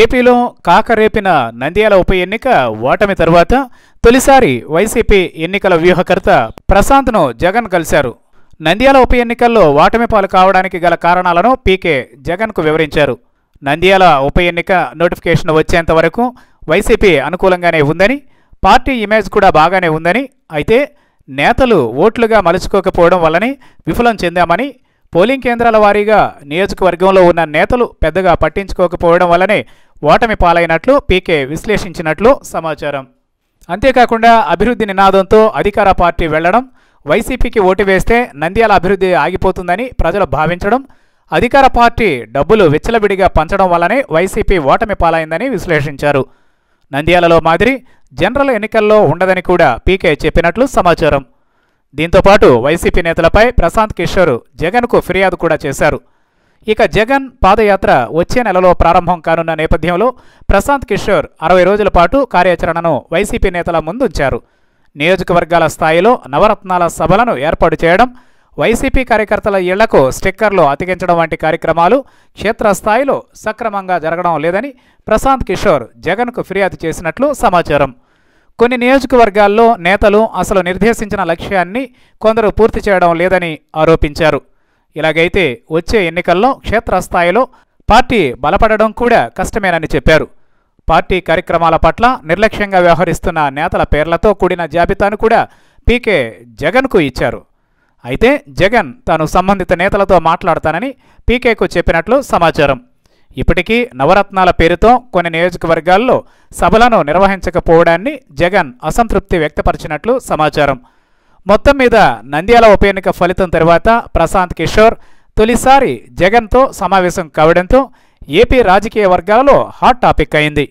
ఏపీలో కాకరేపిన నంద్యాల ఉప ఎన్నిక ఓటమి తరువాత తొలిసారి వైసీపీ ఎన్నికల వ్యూహకర్త ప్రశాంత్ను జగన్ కలిశారు. నంద్యాల ఉప ఎన్నికల్లో ఓటమి పాలు కావడానికి గల కారణాలను పీకే జగన్కు వివరించారు. నంద్యాల ఉప ఎన్నిక నోటిఫికేషన్ వచ్చేంత వరకు వైసీపీ అనుకూలంగానే ఉందని పార్టీ ఇమేజ్ కూడా బాగానే ఉందని అయితే నేతలు ఓట్లుగా మలుచుకోకపోవడం వల్లనే విఫలం చెందామని పోలింగ్ కేంద్రాల వారీగా నియోజకవర్గంలో ఉన్న నేతలు పెద్దగా పట్టించుకోకపోవడం వల్లనే ఓటమి పాలైనట్లు పీకే విశ్లేషించినట్లు సమాచారం. అంతేకాకుండా అభివృద్ధి నినాదంతో అధికార పార్టీ వెళ్ళడం వైసీపీకి ఓటు వేస్తే నంద్యాల అభివృద్ధి ఆగిపోతుందని ప్రజలు భావించడం అధికార పార్టీ డబ్బులు విచ్చలవిడిగా పంచడం వల్లనే వైసీపీ ఓటమి పాలైందని విశ్లేషించారు. నంద్యాలలో మాదిరి జనరల్ ఎన్నికల్లో ఉండదని కూడా పీకే చెప్పినట్లు సమాచారం. దీంతోపాటు వైసీపీ నేతలపై ప్రశాంత్ కిషోర్ జగన్కు ఫిర్యాదు కూడా చేశారు. ఇక జగన్ పాదయాత్ర వచ్చే నెలలో ప్రారంభం కానున్న నేపథ్యంలో ప్రశాంత్ కిషోర్ అరవై రోజుల పాటు కార్యాచరణను వైసీపీ నేతల ముందుంచారు. నియోజకవర్గాల స్థాయిలో నవరత్నాల సభలను ఏర్పాటు చేయడం వైసీపీ కార్యకర్తల ఇళ్ళకు స్టిక్కర్లు అతికించడం వంటి కార్యక్రమాలు క్షేత్రస్థాయిలో సక్రమంగా జరగడం లేదని ప్రశాంత్ కిషోర్ జగన్కు ఫిర్యాదు చేసినట్లు సమాచారం. కొన్ని నియోజకవర్గాల్లో నేతలు అసలు నిర్దేశించిన లక్ష్యాన్ని కొందరు పూర్తి చేయడం లేదని ఆరోపించారు. ఇలాగైతే వచ్చే ఎన్నికల్లో క్షేత్రస్థాయిలో పార్టీ బలపడడం కూడా కష్టమేనని చెప్పారు. పార్టీ కార్యక్రమాల పట్ల నిర్లక్ష్యంగా వ్యవహరిస్తున్న నేతల పేర్లతో కూడిన జాబితాను కూడా పీకే జగన్కు ఇచ్చారు. అయితే జగన్ తాను సంబంధిత నేతలతో మాట్లాడతానని పీకేకు చెప్పినట్లు సమాచారం. ఇప్పటికీ నవరత్నాల పేరుతో కొన్ని నియోజకవర్గాల్లో సభలను నిర్వహించకపోవడాన్ని జగన్ అసంతృప్తి వ్యక్తపరిచినట్లు సమాచారం. మొత్తం మీద నంద్యాల ఉప ఎన్నిక ఫలితం తర్వాత ప్రశాంత్ కిషోర్ తొలిసారి జగన్తో సమావేశం కావడంతో ఏపీ రాజకీయ వర్గాలలో హాట్ టాపిక్ అయింది.